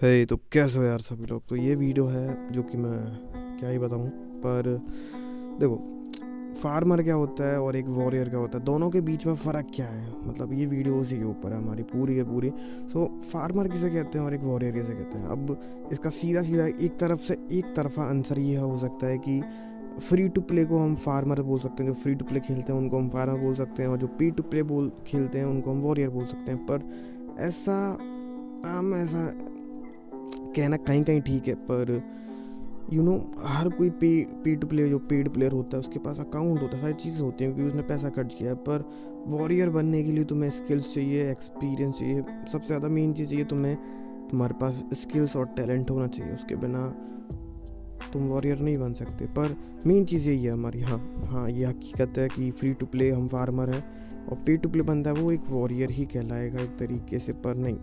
है तो कैसे हो यार सभी लोग? तो ये वीडियो है जो कि मैं क्या ही बताऊँ, पर देखो, फार्मर क्या होता है और एक वॉरियर क्या होता है, दोनों के बीच में फ़र्क क्या है? मतलब ये वीडियो उसी के ऊपर है, हमारी पूरी है पूरी। सो फार्मर किसे कहते हैं और एक वॉरियर किसे कहते हैं? अब इसका सीधा सीधा एक तरफ़ से एक तरफा आंसर ये हो सकता है कि फ्री टू प्ले को हम फार्मर बोल सकते हैं, जो फ्री टू प्ले खेलते हैं उनको हम फार्मर बोल सकते हैं और जो पी टू प्ले बोल, खेलते हैं उनको हम वॉरियर बोल सकते हैं। पर ऐसा हम ऐसा कहना कहीं कहीं ठीक है पर यू you नो know, हर कोई पे पे टू प्लेयर जो पेड प्लेयर होता है उसके पास अकाउंट होता है सारी चीज़ें होती हैं क्योंकि उसने पैसा खर्च किया है पर वॉरियर बनने के लिए तुम्हें स्किल्स चाहिए एक्सपीरियंस चाहिए सबसे ज़्यादा मेन चीज़ चाहिए तुम्हें तुम्हारे पास स्किल्स और टैलेंट होना चाहिए उसके बिना तुम वॉरियर नहीं बन सकते पर मेन चीज़ यही है हमारी हाँ हाँ ये हकीकत है कि फ्री टू प्ले हम फार्मर हैं और पे टू प्ले बनता है वो एक वॉरियर ही कहलाएगा एक तरीके से पर नहीं।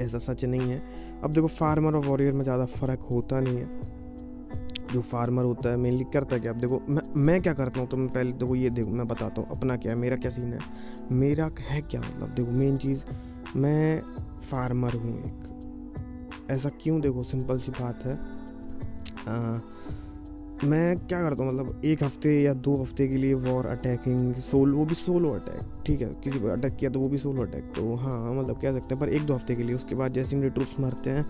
ऐसा सच नहीं है। अब देखो फार्मर और वॉरियर में ज़्यादा फ़र्क होता नहीं है। जो फार्मर होता है मेनली करता क्या? अब देखो मैं मैं क्या करता हूँ? तो मैं पहले देखो ये देखो मैं बताता हूँ अपना क्या है मेरा क्या सीन है? मेरा है क्या मतलब? देखो मेन चीज़ मैं फार्मर हूँ एक। ऐसा क्यों? देखो सिंपल सी बात है। आ, मैं क्या करता हूँ मतलब एक हफ़्ते या दो हफ़्ते के लिए वॉर अटैकिंग सोल वो भी सोलो अटैक ठीक है? किसी पर अटैक किया तो वो भी सोलो अटैक तो हाँ मतलब कह सकते हैं, पर एक दो हफ़्ते के लिए। उसके बाद जैसे मेरे ट्रूप्स मरते हैं,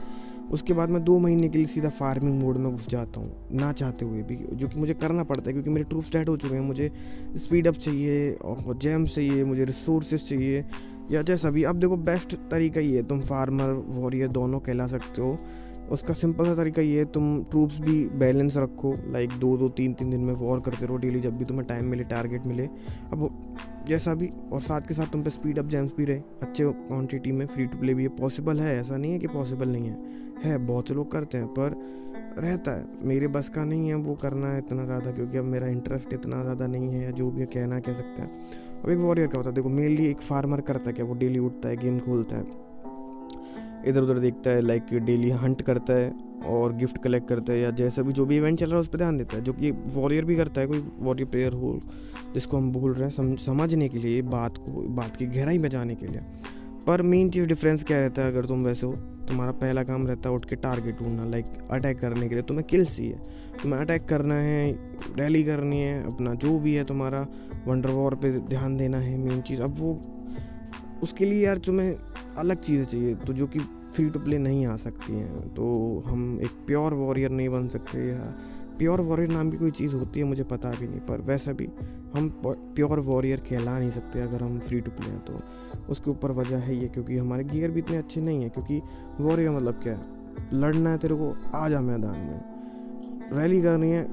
उसके बाद मैं दो महीने के लिए सीधा फ़ार्मिंग मोड में घुस जाता हूँ, ना चाहते हुए भी, जो कि मुझे करना पड़ता है, क्योंकि मेरे ट्रूप्स डेड हो चुके हैं। मुझे स्पीड अप चाहिए और जैम्स चाहिए, मुझे रिसोर्सेज चाहिए, या जैसा भी। अब देखो बेस्ट तरीका ये है, तुम फार्मर वॉरियर दोनों कहला सकते हो। उसका सिंपल सा तरीका ये है, तुम ट्रूप्स भी बैलेंस रखो लाइक दो दो, तीन तीन दिन में वॉर करते रहो डेली जब भी तुम्हें टाइम मिले टारगेट मिले। अब जैसा भी, और साथ के साथ तुम पे स्पीड अप जैम्स भी रहे, अच्छे क्वांटिटी में फ्री टू प्ले भी है पॉसिबल है, ऐसा नहीं है कि पॉसिबल नहीं है। है, बहुत से लोग करते हैं, पर रहता है। मेरे बस का नहीं है वो करना है इतना ज़्यादा, क्योंकि अब मेरा इंटरेस्ट इतना ज़्यादा नहीं है, या जो भी कहना कह सकते हैं। अब एक वॉरियर क्या होता है, देखो मेनली एक फार्मर करता है क्या, वो डेली उठता है गेम खोलता है। इधर उधर देखता है लाइक डेली हंट करता है और गिफ्ट कलेक्ट करता है या जैसा भी जो भी इवेंट चल रहा है उस पर ध्यान देता है जो कि वॉरियर भी करता है कोई वॉरियर प्लेयर हो जिसको हम बोल रहे हैं सम, समझने के लिए बात को बात की गहराई में जाने के लिए। पर मेन चीज़ डिफरेंस क्या रहता है अगर तुम वैसे हो? तुम्हारा पहला काम रहता है उठ के टारगेट ढूंढना लाइक अटैक करने के लिए। तुम्हें किल्स चाहिए। तुम्हें अटैक करना है रैली करनी है अपना जो भी है तुम्हारा वंडर वॉर पे ध्यान देना है मेन चीज़। अब वो उसके लिए यार तुम्हें अलग चीज़ें चाहिए तो जो कि फ्री टू प्ले नहीं आ सकती हैं। तो हम एक प्योर वॉरियर नहीं बन सकते या प्योर वॉरियर नाम की कोई चीज़ होती है, मुझे पता भी नहीं, पर वैसे भी हम प्योर वॉरियर कहला नहीं सकते अगर हम फ्री टू प्ले हैं तो उसके ऊपर वजह है ये, क्योंकि हमारे गियर भी इतने अच्छे नहीं हैं, क्योंकि वॉरियर मतलब क्या है? लड़ना है तेरे को, आ जा मैदान में। रैली करनी है,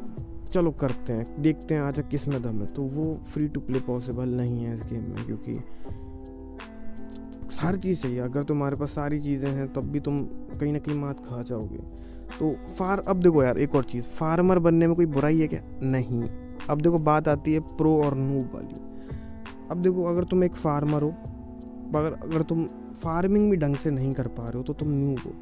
चलो करते हैं, देखते हैं आजा किस मैदान में। तो वो फ्री टू प्ले पॉसिबल नहीं है इस गेम में, क्योंकि हर चीज़ चाहिए। अगर तुम्हारे पास सारी चीज़ें हैं, तब भी तुम कहीं ना कहीं मात खा जाओगे। तो फार, अब देखो यार, एक और चीज़। फार्मर बनने में कोई बुराई है क्या? नहीं। अब देखो, बात आती है प्रो और नूब वाली। अब देखो, अगर तुम एक फार्मर हो, अगर अगर तुम फ़ार्मिंग भी ढंग से नहीं कर पा रहे हो तो तुम न्यूब हो।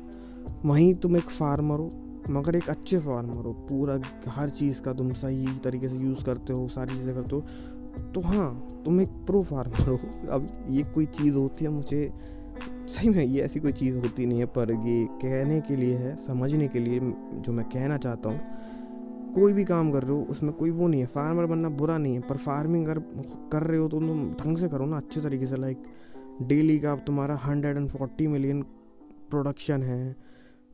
वहीं तुम एक फार्मर हो, मगर एक अच्छे फार्मर हो। पूरा हर चीज़ का तुम सही तरीके से यूज़ करते हो, सारी चीज़ें करते हो। तो हाँ तुम एक प्रो फार्मर हो। अब ये कोई चीज़ होती है मुझे, सही में ये ऐसी कोई चीज़ होती नहीं है, पर ये कहने के लिए है, समझने के लिए जो मैं कहना चाहता हूँ, कोई भी काम कर रहे हो, उसमें कोई वो नहीं है। फार्मर बनना बुरा नहीं है, पर फ़ार्मिंग अगर कर रहे हो तो तुम ढंग से करो ना, अच्छे तरीके से लाइक डेली का तुम्हारा hundred and forty million production है,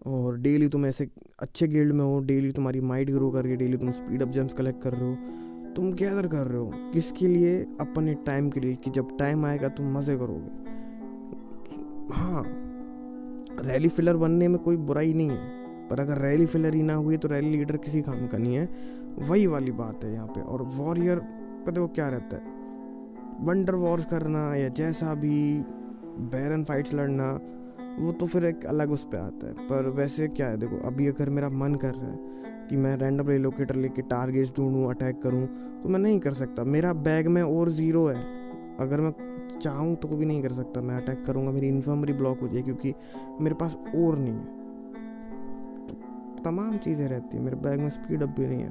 और डेली तुम ऐसे अच्छे गिल्ड में हो डेली तुम्हारी माइंड ग्रो कर रही है डेली तुम स्पीड अप जेम्स कलेक्ट कर रहे हो तुम गैदर कर रहे हो? किसके लिए? अपने टाइम के लिए, कि जब टाइम आएगा तुम मज़े करोगे। हाँ रैली फिलर बनने में कोई बुराई नहीं है। पर अगर रैली फिलर ही ना हुई तो रैली लीडर किसी काम का नहीं है। वही वाली बात है यहाँ पे। और वॉरियर का देखो क्या रहता है। वंडर वॉर्स करना, या जैसा भी बैरन फाइट्स लड़ना, वो तो फिर एक अलग उस पर आता है। पर वैसे क्या है, देखो, अभी अगर मेरा मन कर रहा है कि मैं रैंडम रिलोकेटर लेके टारगेट्स ढूंढूँ अटैक करूँ तो मैं नहीं कर सकता। मेरा बैग में और ज़ीरो है। अगर मैं चाहूँ तो भी नहीं कर सकता। मैं अटैक करूँगा, मेरी इन्फर्मरी ब्लॉक हो जाए, क्योंकि मेरे पास और नहीं है। तो तमाम चीज़ें रहती हैं। मेरे बैग में स्पीड अप भी नहीं है।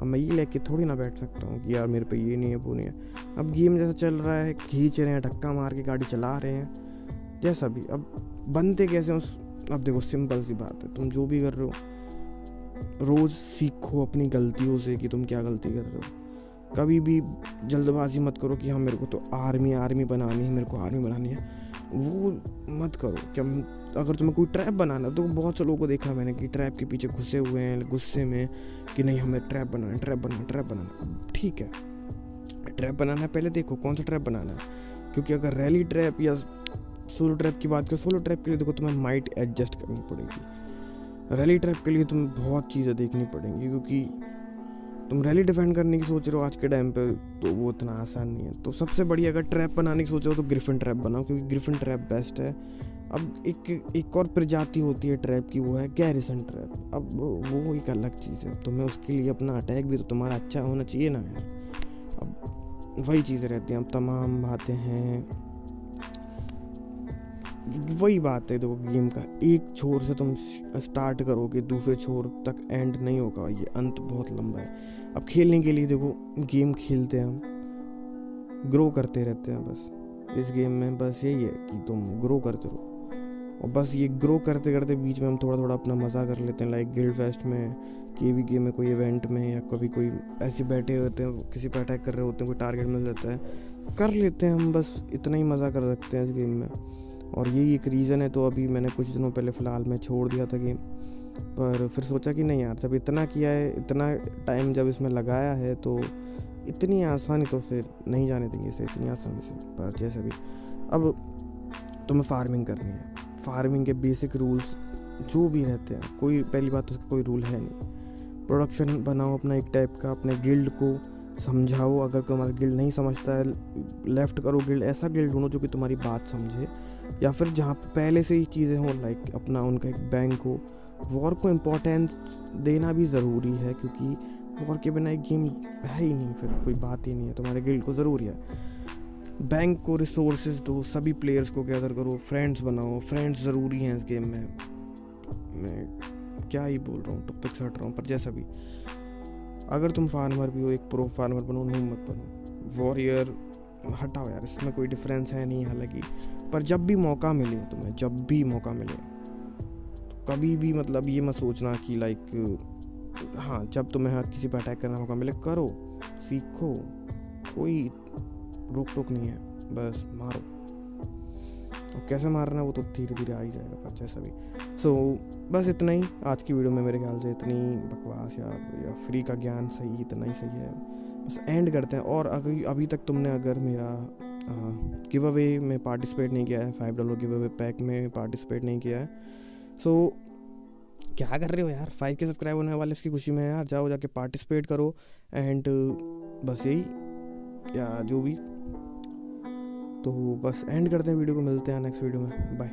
अब मैं ये लेके थोड़ी ना बैठ सकता हूँ कि यार मेरे पे ये नहीं है, वो नहीं है। अब गेम जैसा चल रहा है, खींच रहे हैं, धक्का मार के गाड़ी चला रहे हैं। जैसा भी। अब बनते कैसे उस अब देखो सिंपल सी बात है। तुम जो भी कर रहे हो रोज़ सीखो अपनी गलतियों से कि तुम क्या गलती कर रहे हो। कभी भी जल्दबाजी मत करो कि हाँ मेरे को तो आर्मी आर्मी बनानी है, मेरे को आर्मी बनानी है। वो मत करो क्या अगर तुम्हें कोई ट्रैप बनाना है तो बहुत से लोगों को देखा मैंने कि ट्रैप के पीछे घुसे हुए हैं, गुस्से में कि नहीं, हमें ट्रैप बनाना ट्रैप बनाना ट्रैप बनाना ठीक है, ट्रैप बनाना है, पहले देखो कौन सा ट्रैप बनाना है। क्योंकि अगर रैली ट्रैप या सोलो ट्रैप की बात करो, सोलो ट्रैप के लिए देखो तुम्हें माइट एडजस्ट करनी पड़ेगी। रैली ट्रैप के लिए तुम्हें बहुत चीज़ें देखनी पड़ेंगी क्योंकि तुम रैली डिफेंड करने की सोच रहे हो आज के टाइम पे तो वो इतना आसान नहीं है। तो सबसे बढ़िया अगर ट्रैप बनाने की सोच रहे हो तो ग्रिफिन ट्रैप बनाओ, क्योंकि ग्रिफिन ट्रैप बेस्ट है। अब एक एक और प्रजाति होती है ट्रैप की, वो है गैरिसन ट्रैप अब वो एक अलग चीज़ है, तुम्हें उसके लिए अपना अटैक भी तो तुम्हारा अच्छा होना चाहिए ना यार। अब वही चीज़ें रहती हैं, अब तमाम बातें हैं। वही बात है देखो गेम का। एक छोर से तुम स्टार्ट करोगे दूसरे छोर तक एंड नहीं होगा। ये अंत बहुत लंबा है। अब खेलने के लिए देखो गेम खेलते हैं हम। ग्रो करते रहते हैं बस। इस गेम में बस यही है कि तुम ग्रो करते रहो। और बस ये ग्रो करते करते बीच में हम थोड़ा थोड़ा अपना मज़ा कर लेते हैं। लाइक गिल्ड फेस्ट में कि भी गेम में, कोई इवेंट में, या कभी कोई ऐसे बैठे होते हैं, किसी पर अटैक कर रहे होते हैं, कोई टारगेट मिल जाता है। कर लेते हैं हम बस, इतना ही मज़ा कर सकते हैं इस गेम में। और यही एक रीज़न है तो अभी मैंने कुछ दिनों पहले फ़िलहाल मैं छोड़ दिया था गेम पर फिर सोचा कि नहीं यार, जब इतना किया है, इतना टाइम जब इसमें लगाया है तो इतनी आसानी तो फिर नहीं जाने देंगे इसे, इतनी आसानी से। पर जैसे भी, अब तुम्हें फ़ार्मिंग करनी है। फ़ार्मिंग के बेसिक रूल्स जो भी रहते हैं, कोई पहली बात तो उसका कोई रूल है नहीं। प्रोडक्शन बनाओ अपना एक टाइप का, अपने गिल्ड को समझाओ। अगर तुम्हारा गिल्ड नहीं समझता है लेफ़्ट करो गिल्ड ऐसा गिल्ड ढूंढो जो कि तुम्हारी बात समझे। या फिर जहाँ पे पहले से ही चीज़ें हों लाइक अपना उनका एक बैंक हो वॉर को इम्पोर्टेंस देना भी ज़रूरी है क्योंकि वॉर के बिना एक गेम है ही नहीं, फिर कोई बात ही नहीं है, तुम्हारे गिल्ड को ज़रूरी है। बैंक को रिसोर्स दो, सभी प्लेयर्स को गैदर करो फ्रेंड्स बनाओ फ्रेंड्स ज़रूरी हैं इस गेम में। मैं क्या ही बोल रहा हूँ टॉपिक हट रहा हूँ, पर जैसा भी। अगर तुम फार्मर भी हो, एक प्रो फार्मर बनो नो मत बनो। वॉरियर हटाओ यार, इसमें कोई डिफरेंस है नहीं, हालाँकि पर जब भी मौका मिले तुम्हें जब भी मौका मिले तो कभी भी मतलब ये मत सोचना कि लाइक हाँ जब तुम्हें किसी पर अटैक करने का मौका मिले करो सीखो कोई रोक टोक नहीं है बस मारो। और कैसे मारना वो तो धीरे धीरे आ ही जाएगा पर जैसा भी। सो so, बस इतना ही। आज की वीडियो में मेरे ख्याल से इतनी बकवास या या फ्री का ज्ञान सही इतना ही सही है। बस एंड करते हैं। और अगर अभी तक तुमने अगर मेरा गिव अवे में पार्टिसिपेट नहीं किया है five dollar give away pack में पार्टिसिपेट नहीं किया है। सो so, क्या कर रहे हो यार? फाइव के सब्सक्राइब होने वाले इसकी खुशी में यार जाओ जाके पार्टिसिपेट करो एंड बस यही या जो भी। तो बस एंड करते हैं वीडियो को मिलते हैं नेक्स्ट वीडियो में। बाय